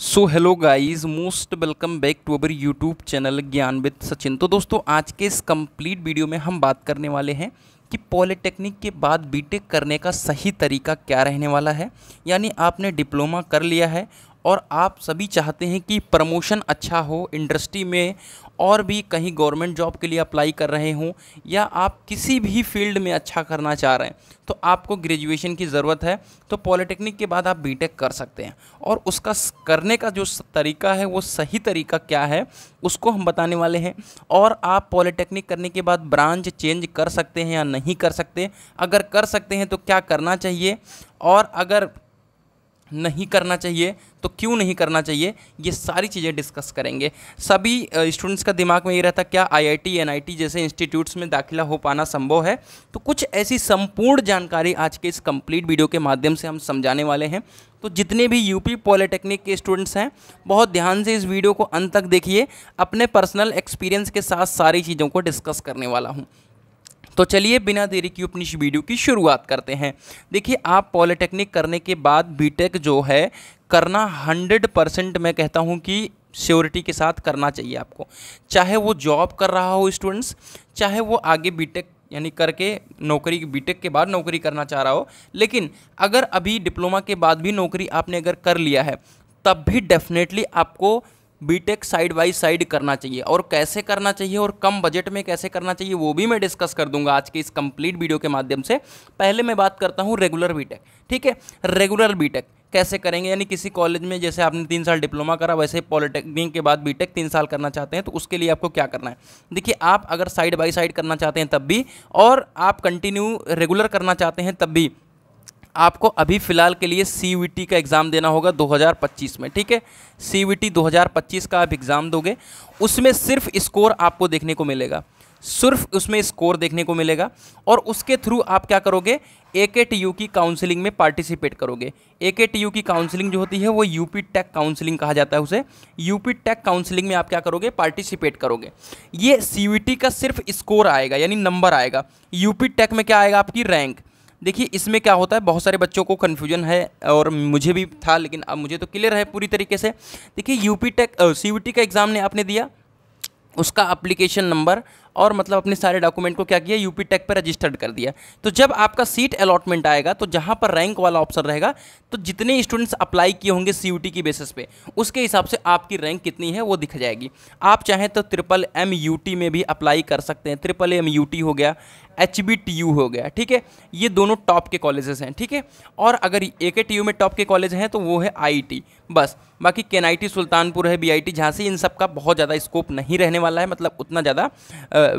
So hello guys most welcome back to our YouTube channel Gyan with Sachin तो दोस्तों, आज के इस कंप्लीट वीडियो में हम बात करने वाले हैं कि पॉलिटेक्निक के बाद बीटेक करने का सही तरीका क्या रहने वाला है। यानी आपने डिप्लोमा कर लिया है और आप सभी चाहते हैं कि प्रमोशन अच्छा हो, इंडस्ट्री में और भी कहीं गवर्नमेंट जॉब के लिए अप्लाई कर रहे हों या आप किसी भी फ़ील्ड में अच्छा करना चाह रहे हैं तो आपको ग्रेजुएशन की ज़रूरत है तो पॉलिटेक्निक के बाद आप बीटेक कर सकते हैं। और उसका करने का जो तरीका है, वो सही तरीका क्या है, उसको हम बताने वाले हैं। और आप पॉलिटेक्निक करने के बाद ब्रांच चेंज कर सकते हैं या नहीं कर सकते, अगर कर सकते हैं तो क्या करना चाहिए? और अगर नहीं करना चाहिए तो क्यों नहीं करना चाहिए? ये सारी चीज़ें डिस्कस करेंगे। सभी स्टूडेंट्स का दिमाग में ये रहता, क्या आईआईटी एनआईटी जैसे इंस्टीट्यूट्स में दाखिला हो पाना संभव है? तो कुछ ऐसी संपूर्ण जानकारी आज के इस कंप्लीट वीडियो के माध्यम से हम समझाने वाले हैं। तो जितने भी यूपी पॉलिटेक्निक के स्टूडेंट्स हैं, बहुत ध्यान से इस वीडियो को अंत तक देखिए। अपने पर्सनल एक्सपीरियंस के साथ सारी चीज़ों को डिस्कस करने वाला हूँ। तो चलिए बिना देरी की अपनी वीडियो की शुरुआत करते हैं। देखिए, आप पॉलिटेक्निक करने के बाद बीटेक जो है, करना हंड्रेड परसेंट मैं कहता हूँ कि श्योरिटी के साथ करना चाहिए आपको। चाहे वो जॉब कर रहा हो स्टूडेंट्स, चाहे वो आगे बीटेक यानी करके नौकरी बीटेक के बाद नौकरी करना चाह रहा हो, लेकिन अगर अभी डिप्लोमा के बाद भी नौकरी आपने अगर कर लिया है, तब भी डेफिनेटली आपको बीटेक साइड बाई साइड करना चाहिए। और कैसे करना चाहिए और कम बजट में कैसे करना चाहिए, वो भी मैं डिस्कस कर दूँगा आज के इस कंप्लीट वीडियो के माध्यम से। पहले मैं बात करता हूँ रेगुलर बीटेक ठीक है? रेगुलर बीटेक कैसे करेंगे? यानी किसी कॉलेज में जैसे आपने तीन साल डिप्लोमा करा, वैसे पॉलिटेक्निक के बाद बीटेक तीन साल करना चाहते हैं तो उसके लिए आपको क्या करना है? देखिए, आप अगर साइड बाई साइड करना चाहते हैं तब भी, और आप कंटिन्यू रेगुलर करना चाहते हैं तब भी आपको अभी फ़िलहाल के लिए सी का एग्ज़ाम देना होगा 2025 में, ठीक है? CVT 2025 का आप एग्ज़ाम दोगे, उसमें सिर्फ़ स्कोर आपको देखने को मिलेगा। सिर्फ़ उसमें स्कोर देखने को मिलेगा और उसके थ्रू आप क्या करोगे? ए के टी यू की काउंसलिंग में पार्टिसिपेट करोगे। ए के टी यू की काउंसलिंग जो होती है, वो यूपी टेक काउंसलिंग कहा जाता है उसे। यूपी टेक काउंसलिंग में आप क्या करोगे? पार्टिसिपेट करोगे। ये सी का सिर्फ़ स्कोर आएगा, यानी नंबर आएगा। यूपी टेक में क्या आएगा आपकी? रैंक देखिए, इसमें क्या होता है, बहुत सारे बच्चों को कन्फ्यूज़न है और मुझे भी था, लेकिन अब मुझे तो क्लियर है पूरी तरीके से। देखिए यूपी टेक सी का एग्ज़ाम ने आपने दिया, उसका अप्लीकेशन नंबर और मतलब अपने सारे डॉक्यूमेंट को क्या किया? यूपी टेक पर रजिस्टर्ड कर दिया। तो जब आपका सीट अलॉटमेंट आएगा तो जहाँ पर रैंक वाला ऑप्शन रहेगा तो जितने स्टूडेंट्स अप्लाई किए होंगे सीयूटी की बेसिस पे, उसके हिसाब से आपकी रैंक कितनी है, वो दिख जाएगी। आप चाहें तो ट्रिपल एम में भी अप्लाई कर सकते हैं। ट्रिपल एम हो गया एच बी टी यू हो गया, ठीक है? ये दोनों टॉप के कॉलेजेस हैं, ठीक है? और अगर ए के में टॉप के कॉलेज हैं तो वो है आई बस। बाकी केन सुल्तानपुर है बी आई झांसी इन सब का बहुत ज़्यादा स्कोप नहीं रहने वाला है मतलब उतना ज़्यादा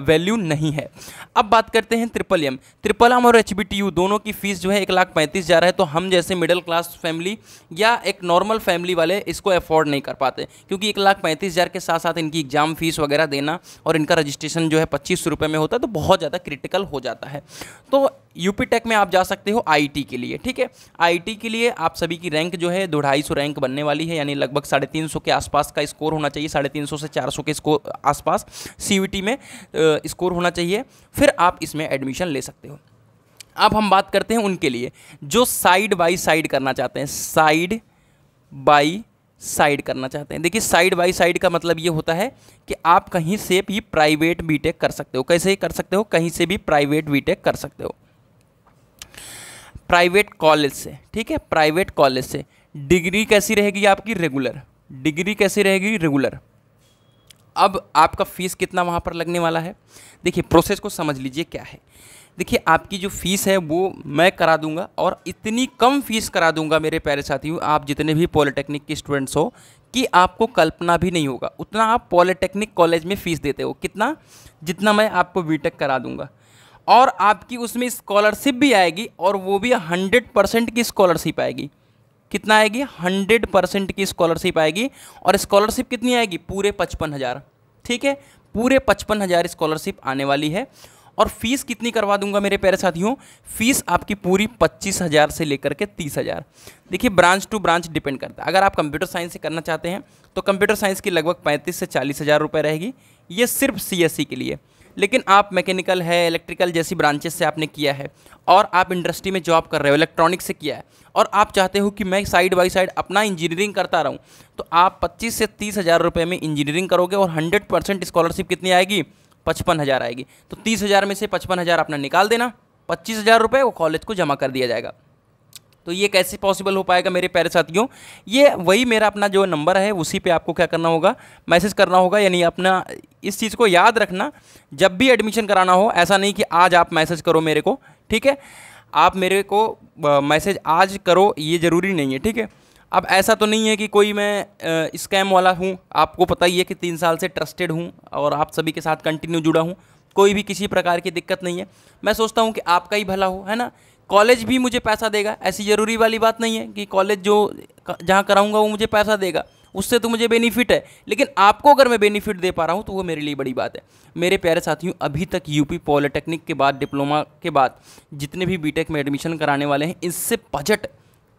वैल्यू नहीं है। अब बात करते हैं ट्रिपल एम ट्रिपल एम और एच बी टी यू दोनों की फ़ीस जो है एक लाख पैंतीस हज़ार है तो हम जैसे मिडिल क्लास फैमिली या एक नॉर्मल फैमिली वाले इसको अफोर्ड नहीं कर पाते, क्योंकि एक लाख पैंतीस हज़ार के साथ साथ इनकी एग्ज़ाम फ़ीस वगैरह देना और इनका रजिस्ट्रेशन जो है पच्चीस रुपये में होता है तो बहुत ज़्यादा क्रिटिकल हो जाता है। तो यूपी टेक में आप जा सकते हो आईटी के लिए, ठीक है? आईटी के लिए आप सभी की रैंक जो है दो ढाई सौ रैंक बनने वाली है, यानी लगभग साढ़े तीन सौ के आसपास का स्कोर होना चाहिए, साढ़े तीन सौ से चार सौ के स्कोर आसपास सी में। स्कोर होना चाहिए, फिर आप इसमें एडमिशन ले सकते हो। अब हम बात करते हैं उनके लिए, जो साइड बाई साइड करना चाहते हैं। साइड बाई साइड करना चाहते हैं। देखिए साइड बाई साइड का मतलब ये होता है कि आप कहीं से भी प्राइवेट बीटेक कर सकते हो। कैसे कर सकते हो? कहीं से भी प्राइवेट बीटेक कर सकते हो। प्राइवेट कॉलेज से, ठीक है? प्राइवेट कॉलेज से। डिग्री कैसी रहेगी आपकी? रेगुलर डिग्री कैसी रहेगी? रेगुलर अब आपका फ़ीस कितना वहाँ पर लगने वाला है? देखिए प्रोसेस को समझ लीजिए क्या है। देखिए, आपकी जो फ़ीस है, वो मैं करा दूँगा और इतनी कम फ़ीस करा दूँगा मेरे प्यारे साथियों, आप जितने भी पॉलिटेक्निक के स्टूडेंट्स हो, कि आपको कल्पना भी नहीं होगा। उतना आप पॉलिटेक्निक कॉलेज में फ़ीस देते हो। कितना? जितना मैं आपको बीटेक करा दूँगा। और आपकी उसमें स्कॉलरशिप भी आएगी और वो भी हंड्रेड परसेंट की स्कॉलरशिप आएगी। कितना आएगी? हंड्रेड परसेंट की स्कॉलरशिप आएगी। और स्कॉलरशिप कितनी आएगी? पूरे पचपन हज़ार। ठीक है? पूरे पचपन हज़ार स्कॉलरशिप आने वाली है। और फ़ीस कितनी करवा दूँगा मेरे प्यारे साथियों? फ़ीस आपकी पूरी पच्चीस हज़ार से लेकर के तीस हज़ार। देखिए, ब्रांच टू ब्रांच डिपेंड करता है। अगर आप कंप्यूटर साइंस से करना चाहते हैं तो कंप्यूटर साइंस की लगभग पैंतीस से चालीस हज़ार रुपये रहेगी। ये सिर्फ़ सी के लिए। लेकिन आप मैकेनिकल है, इलेक्ट्रिकल जैसी ब्रांचेस से आपने किया है और आप इंडस्ट्री में जॉब कर रहे हो इलेक्ट्रॉनिक से किया है और आप चाहते हो कि मैं साइड बाई साइड अपना इंजीनियरिंग करता रहूँ तो आप पच्चीस से तीस हज़ार रुपये में इंजीनियरिंग करोगे और हंड्रेड परसेंट स्कॉलरशिप कितनी आएगी? पचपन हज़ार आएगी। तो तीस हज़ार में से पचपन हज़ार निकाल देना, पच्चीस हज़ार रुपये वो कॉलेज को जमा कर दिया जाएगा। तो ये कैसे पॉसिबल हो पाएगा मेरे प्यारे साथियों? ये वही मेरा अपना जो नंबर है, उसी पे आपको क्या करना होगा? मैसेज करना होगा, यानी अपना इस चीज़ को याद रखना। जब भी एडमिशन कराना हो, ऐसा नहीं कि आज आप मैसेज करो मेरे को, ठीक है? आप मेरे को मैसेज आज करो, ये ज़रूरी नहीं है, ठीक है? अब ऐसा तो नहीं है कि कोई मैं स्कैम वाला हूँ, आपको पता ही है कि तीन साल से ट्रस्टेड हूँ और आप सभी के साथ कंटिन्यू जुड़ा हूँ। कोई भी किसी प्रकार की दिक्कत नहीं है। मैं सोचता हूँ कि आपका ही भला हो, है ना? कॉलेज भी मुझे पैसा देगा, ऐसी ज़रूरी वाली बात नहीं है कि कॉलेज जो जहाँ कराऊँगा वो मुझे पैसा देगा। उससे तो मुझे बेनिफिट है, लेकिन आपको अगर मैं बेनिफिट दे पा रहा हूँ तो वो मेरे लिए बड़ी बात है। मेरे प्यारे साथियों, अभी तक यूपी पॉलिटेक्निक के बाद डिप्लोमा के बाद, जितने भी बीटेक में एडमिशन कराने वाले हैं इससे बजट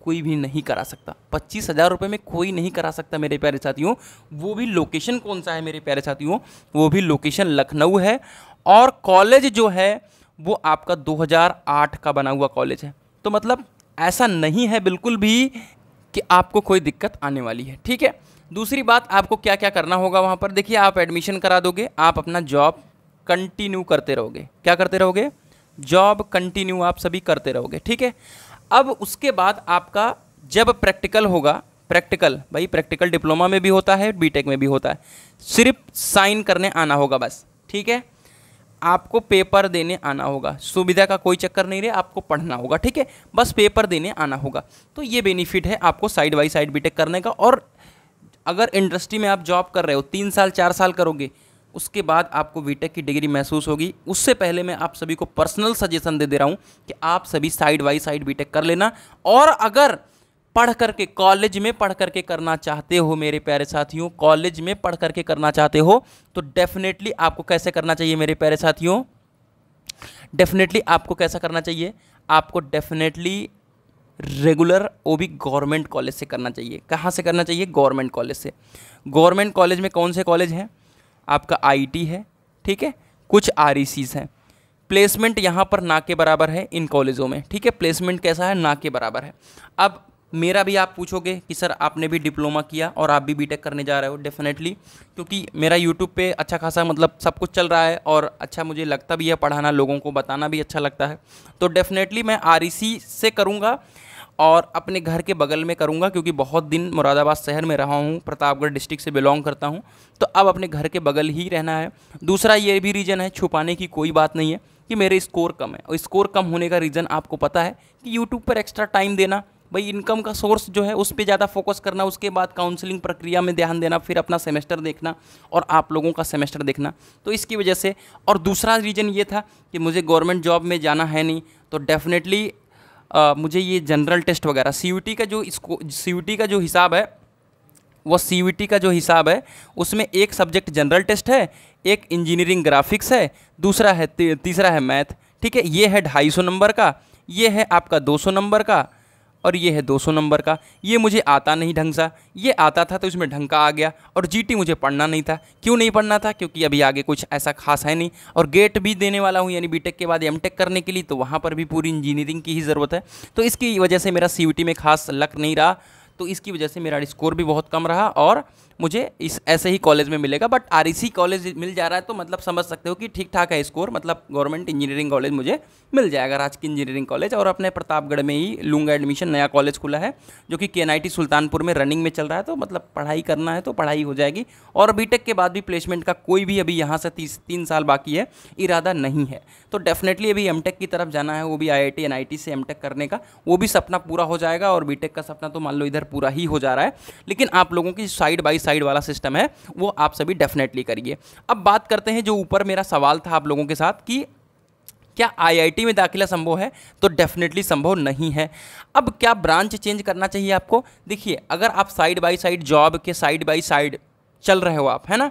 कोई भी नहीं करा सकता। पच्चीस हज़ार रुपये में कोई नहीं करा सकता, मेरे प्यारे साथियों। वो भी लोकेशन कौन सा है, मेरे प्यारे साथियों? वो भी लोकेशन लखनऊ है। और कॉलेज जो है वो आपका 2008 का बना हुआ कॉलेज है। तो मतलब ऐसा नहीं है बिल्कुल भी कि आपको कोई दिक्कत आने वाली है, ठीक है? दूसरी बात, आपको क्या क्या करना होगा वहाँ पर? देखिए, आप एडमिशन करा दोगे, आप अपना जॉब कंटिन्यू करते रहोगे। क्या करते रहोगे? जॉब कंटिन्यू आप सभी करते रहोगे, ठीक है? अब उसके बाद आपका जब प्रैक्टिकल होगा प्रैक्टिकल भाई प्रैक्टिकल डिप्लोमा में भी होता है बीटेक में भी होता है, सिर्फ़ साइन करने आना होगा बस, ठीक है? आपको पेपर देने आना होगा। सुविधा का कोई चक्कर नहीं रहे, आपको पढ़ना होगा, ठीक है? बस पेपर देने आना होगा। तो ये बेनिफिट है आपको साइड बाई साइड बीटेक करने का और अगर इंडस्ट्री में आप जॉब कर रहे हो, तीन साल, चार साल करोगे, उसके बाद आपको बीटेक की डिग्री महसूस होगी। उससे पहले मैं आप सभी को पर्सनल सजेशन दे दे रहा हूँ कि आप सभी साइड बाई साइड बीटेक कर लेना और अगर पढ़ करके कॉलेज में पढ़ करके करना चाहते हो मेरे प्यारे साथियों? कॉलेज में पढ़ करके करना चाहते हो? तो डेफिनेटली आपको कैसे करना चाहिए मेरे प्यारे साथियों? डेफिनेटली आपको कैसा करना चाहिए? आपको डेफिनेटली रेगुलर वो भी गवर्नमेंट कॉलेज से करना चाहिए। कहाँ से करना चाहिए? गवर्नमेंट कॉलेज से। गवर्नमेंट कॉलेज में कौन से कॉलेज हैं? आपका आईटी है, ठीक है? कुछ आर हैं। प्लेसमेंट यहाँ पर ना के बराबर है इन कॉलेजों में, ठीक है? प्लेसमेंट कैसा है? ना के बराबर है। अब मेरा भी आप पूछोगे कि सर आपने भी डिप्लोमा किया और आप भी बीटेक करने जा रहे हो डेफिनेटली क्योंकि मेरा यूट्यूब पे अच्छा खासा मतलब सब कुछ चल रहा है और अच्छा मुझे लगता भी है, पढ़ाना, लोगों को बताना भी अच्छा लगता है। तो डेफिनेटली मैं आर से करूँगा और अपने घर के बगल में करूँगा, क्योंकि बहुत दिन मुरादाबाद शहर में रहा हूँ, प्रतापगढ़ डिस्ट्रिक्ट से बिलोंग करता हूँ। तो अब अपने घर के बगल ही रहना है। दूसरा ये भी रीज़न है, छुपाने की कोई बात नहीं है कि मेरे स्कोर कम है। और स्कोर कम होने का रीज़न आपको पता है कि यूट्यूब पर एक्स्ट्रा टाइम देना भाई इनकम का सोर्स जो है, उस पर ज़्यादा फोकस करना, उसके बाद काउंसलिंग प्रक्रिया में ध्यान देना, फिर अपना सेमेस्टर देखना और आप लोगों का सेमेस्टर देखना। तो इसकी वजह से, और दूसरा रीज़न ये था कि मुझे गवर्नमेंट जॉब में जाना है नहीं तो डेफिनेटली मुझे ये जनरल टेस्ट वगैरह सीयूटी का जो इसको सीयूटी का जो हिसाब है, वो सी का जो हिसाब है, उसमें एक सब्जेक्ट जनरल टेस्ट है, एक इंजीनियरिंग ग्राफिक्स है, दूसरा है तीसरा है मैथ ठीक है? ये है ढाई सौ नंबर का, ये है आपका दो सौ नंबर का और ये है 200 नंबर का। ये मुझे आता नहीं ढंग सा। ये आता था तो इसमें ढंग का आ गया और जीटी मुझे पढ़ना नहीं था। क्यों नहीं पढ़ना था? क्योंकि अभी आगे कुछ ऐसा खास है नहीं। और गेट भी देने वाला हूँ, यानी बीटेक के बाद एमटेक करने के लिए तो वहाँ पर भी पूरी इंजीनियरिंग की ही ज़रूरत है। तो इसकी वजह से मेरा सीयूटी में खास लक नहीं रहा। तो इसकी वजह से मेरा स्कोर भी बहुत कम रहा और मुझे इस, ऐसे ही कॉलेज में मिलेगा। बट आर कॉलेज मिल जा रहा है तो मतलब समझ सकते हो कि ठीक ठाक है स्कोर मतलब गवर्नमेंट इंजीनियरिंग कॉलेज मुझे मिल जाएगा, राजकीय इंजीनियरिंग कॉलेज और अपने प्रतापगढ़ में ही लूँगा एडमिशन नया कॉलेज खुला है, जो कि के सुल्तानपुर में रनिंग में चल रहा है तो मतलब पढ़ाई करना है तो पढ़ाई हो जाएगी। और बीटेक के बाद भी प्लेसमेंट का कोई भी अभी यहाँ से तीस, तीन साल बाकी है, इरादा नहीं है। तो डेफिनेटली अभी एम की तरफ़ जाना है, वो भी आई आई से एम करने का, वो भी सपना पूरा हो जाएगा और बीटेक का सपना तो मान लो इधर पूरा ही हो जा रहा है। लेकिन आप लोगों की साइड बाई साइड वाला सिस्टम है, वो आप सभी डेफिनेटली करिए। अब बात करते हैं जो ऊपर मेरा सवाल था आप लोगों के साथ कि क्या आईआईटी में दाखिला संभव है? तो डेफिनेटली संभव नहीं है। अब क्या ब्रांच चेंज करना चाहिए आपको? देखिए, अगर आप साइड बाय साइड जॉब के साइड बाय साइड चल रहे हो आप, है ना?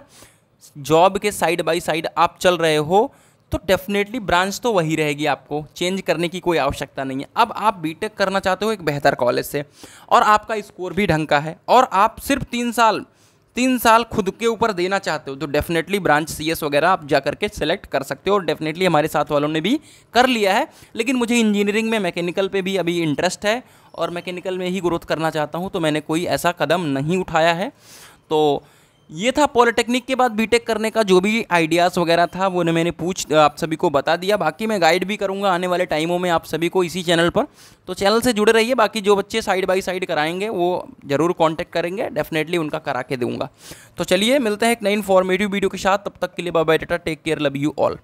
जॉब के साइड बाय साइड आप चल रहे हो तो डेफिनेटली ब्रांच तो वही रहेगी आपको चेंज करने की कोई आवश्यकता नहीं है। अब आप बीटेक करना चाहते हो एक बेहतर कॉलेज से, और आपका स्कोर भी ढंग का है, और आप सिर्फ़ तीन साल तीन साल खुद के ऊपर देना चाहते हो तो डेफिनेटली ब्रांच सीएस वगैरह आप जा करके सेलेक्ट कर सकते हो, और डेफिनेटली हमारे साथ वालों ने भी कर लिया है। लेकिन मुझे इंजीनियरिंग में मैकेनिकल पे भी अभी इंटरेस्ट है, और मैकेनिकल में ही ग्रोथ करना चाहता हूँ तो मैंने कोई ऐसा कदम नहीं उठाया है। तो ये था पॉलिटेक्निक के बाद बीटेक करने का जो भी आइडियाज़ वगैरह था, वो मैंने पूछ, आप सभी को बता दिया। बाकी मैं गाइड भी करूँगा आने वाले टाइमों में आप सभी को इसी चैनल पर। तो चैनल से जुड़े रहिए, बाकी जो बच्चे साइड बाई साइड कराएँगे, वो ज़रूर कॉन्टैक्ट करेंगे। डेफिनेटली उनका करा के दूँगा। तो चलिए, मिलते हैं एक नई इन्फॉर्मेटिव वीडियो के साथ। तब तक के लिए बाबा tata take care love you all